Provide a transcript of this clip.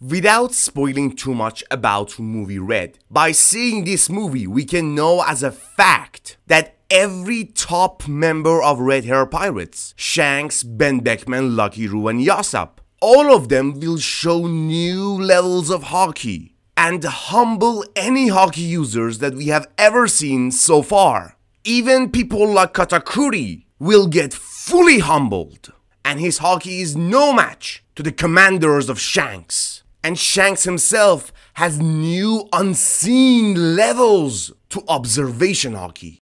Without spoiling too much about movie Red, by seeing this movie, we can know as a fact that every top member of Red Hair Pirates, Shanks, Benn Beckman, Lucky Roo, and Yasopp, all of them will show new levels of Haki and humble any Haki users that we have ever seen so far. Even people like Katakuri will get fully humbled, and his Haki is no match to the commanders of Shanks. And Shanks himself has new unseen levels to observation Haki.